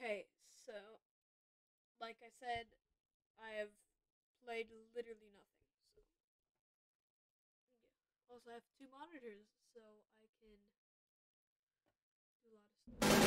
Okay, so like I said, I have played literally nothing. So yeah. Also, I have two monitors, so I can do a lot of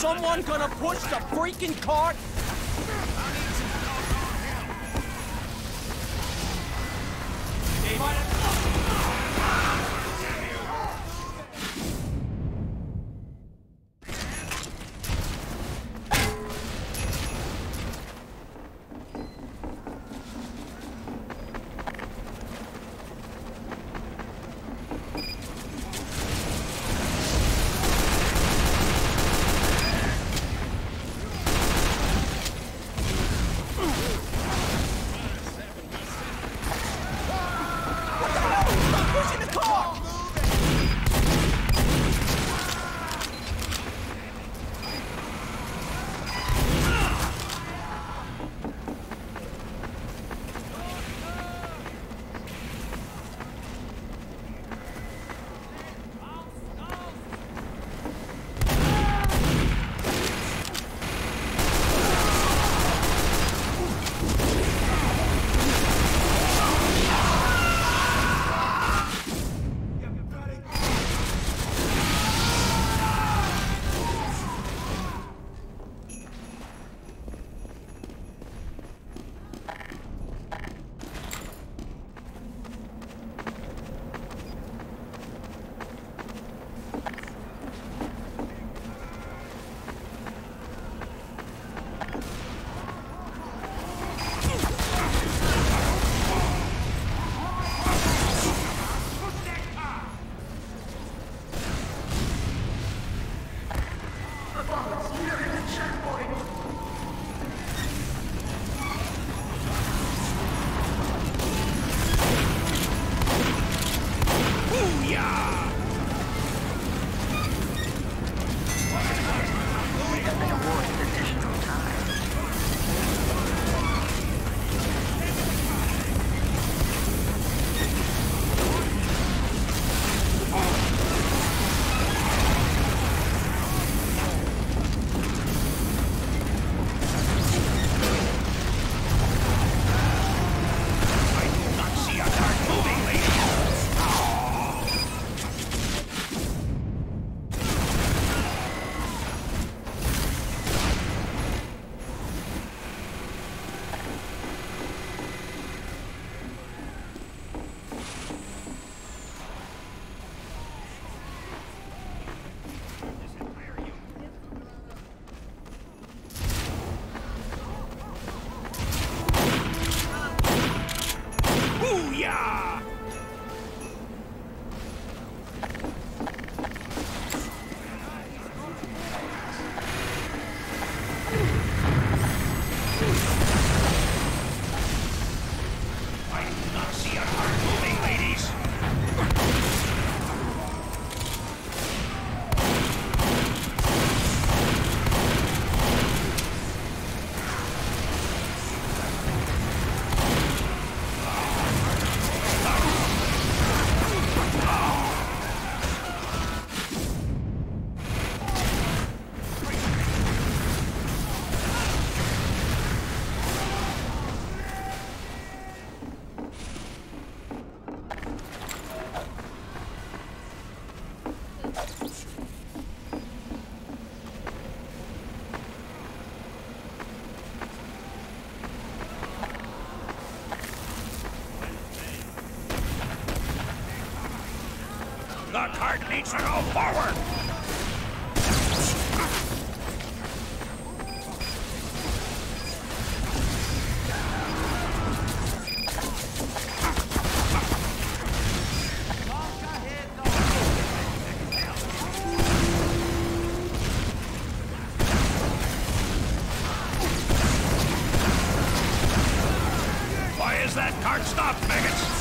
someone gonna push the freaking cart needs to go forward! Why is that cart stopped, maggots?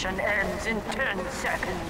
description ends in 10 seconds.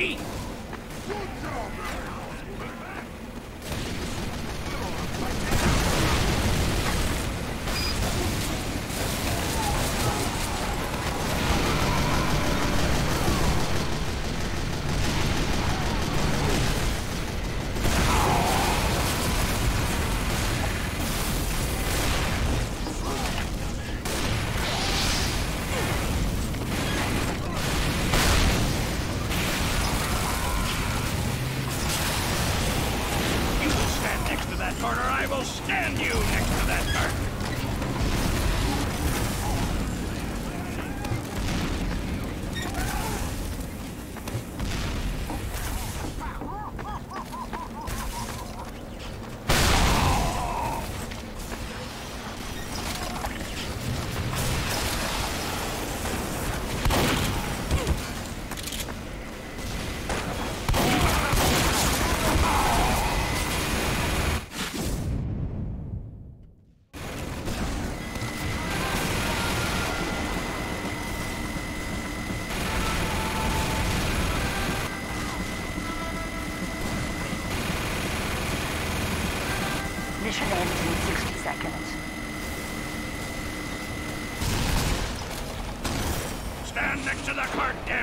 Gee.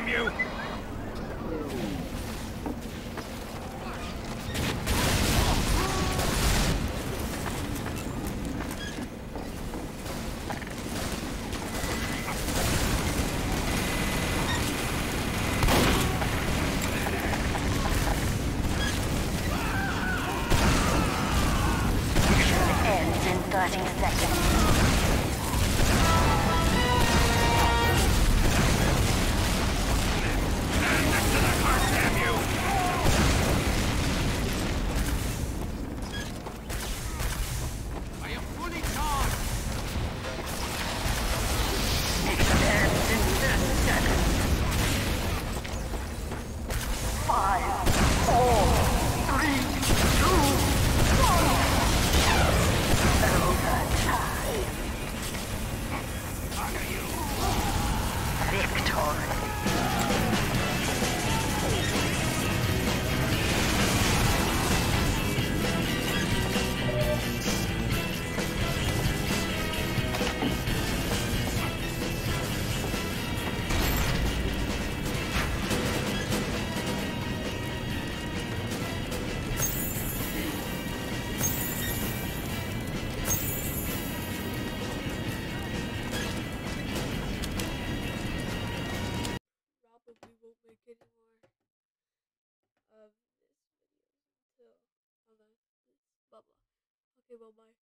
You! Okay, well bye.